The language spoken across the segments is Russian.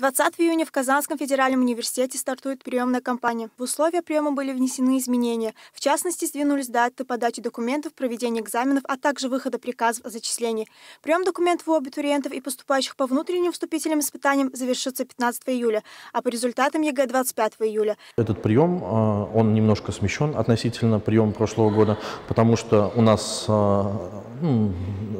20 июня в Казанском федеральном университете стартует приемная кампания. В условия приема были внесены изменения. В частности, сдвинулись даты подачи документов, проведения экзаменов, а также выхода приказов о зачислении. Прием документов у абитуриентов и поступающих по внутренним вступительным испытаниям завершится 15 июля, а по результатам ЕГЭ 25 июля. Этот прием, а, он немножко смещен относительно приема прошлого года, потому что у нас а, ну,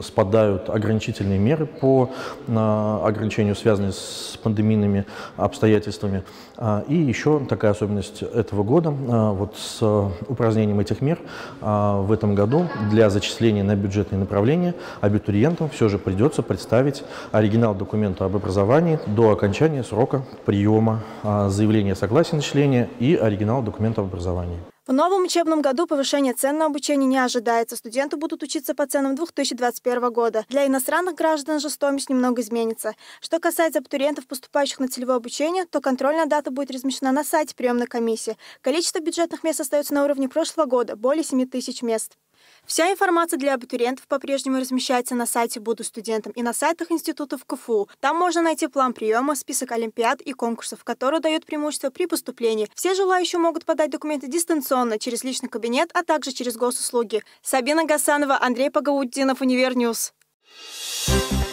спадают ограничительные меры по ограничению, связанные с пандемийными обстоятельствами. А, и еще такая особенность этого года, а, вот с упразднением этих мер а, в этом году для зачисления на бюджетные направления абитуриентам все же придется представить оригинал документа об образовании до окончания срока приема заявления о согласии на и оригинал документа об образовании. В новом учебном году повышение цен на обучение не ожидается. Студенты будут учиться по ценам 2021 года. Для иностранных граждан же стоимость немного изменится. Что касается абитуриентов, поступающих на целевое обучение, то контрольная дата будет размещена на сайте приемной комиссии. Количество бюджетных мест остается на уровне прошлого года – более 7 тысяч мест. Вся информация для абитуриентов по-прежнему размещается на сайте «Буду студентом» и на сайтах институтов КФУ. Там можно найти план приема, список олимпиад и конкурсов, которые дают преимущество при поступлении. Все желающие могут подать документы дистанционно, через личный кабинет, а также через госуслуги. Сабина Гасанова, Андрей Пагауддинов, Univer News. Thank you